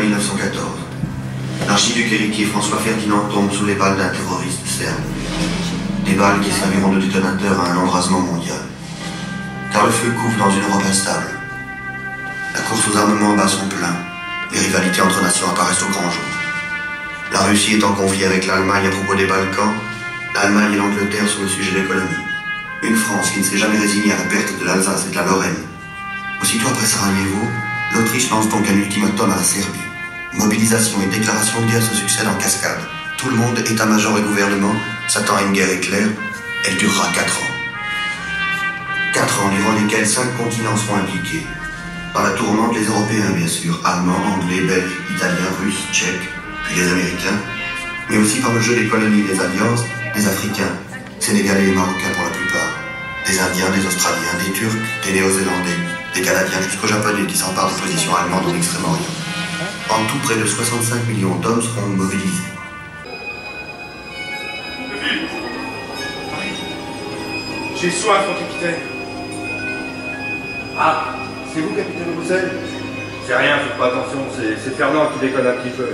1914. L'archiduc héritier François Ferdinand tombe sous les balles d'un terroriste serbe. Des balles qui serviront de détonateur à un embrasement mondial. Car le feu couvre dans une Europe instable. La course aux armements bat son plein. Les rivalités entre nations apparaissent au grand jour. La Russie est en conflit avec l'Allemagne à propos des Balkans, l'Allemagne et l'Angleterre sur le sujet de l'économie. Une France qui ne s'est jamais résignée à la perte de l'Alsace et de la Lorraine. Aussitôt après Sarajevo, l'Autriche lance donc un ultimatum à la Serbie. Mobilisation et déclaration de guerre se succèdent en cascade. Tout le monde, état-major et gouvernement, s'attend à une guerre éclair. Elle durera quatre ans. Quatre ans durant lesquels cinq continents seront impliqués. Par la tourmente, les Européens, bien sûr, Allemands, Anglais, Belges, Italiens, Russes, Tchèques, puis les Américains, mais aussi par le jeu des colonies des alliances, des Africains, Sénégalais et Marocains pour la plupart, des Indiens, des Australiens, des Turcs, des Néo-Zélandais, des Canadiens jusqu'aux Japonais qui s'emparent des positions allemandes au Extrême-Orient. En tout, près de 65 millions d'hommes seront mobilisés. J'ai soif, mon capitaine. Ah, c'est vous, capitaine Roussel? C'est rien, faites pas attention, c'est c'est Fernand qui déconne un petit peu.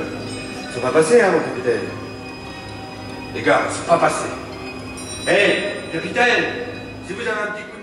Ils sont pas passés, hein, mon capitaine Les gars, ils sont pas passés. Hé, capitaine, si vous avez un petit coup